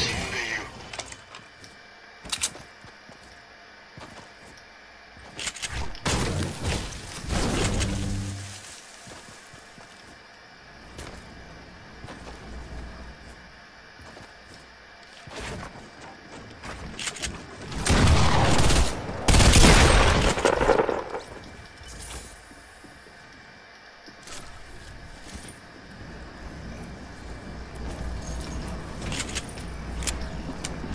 Yeah.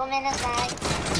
ごめんなさい。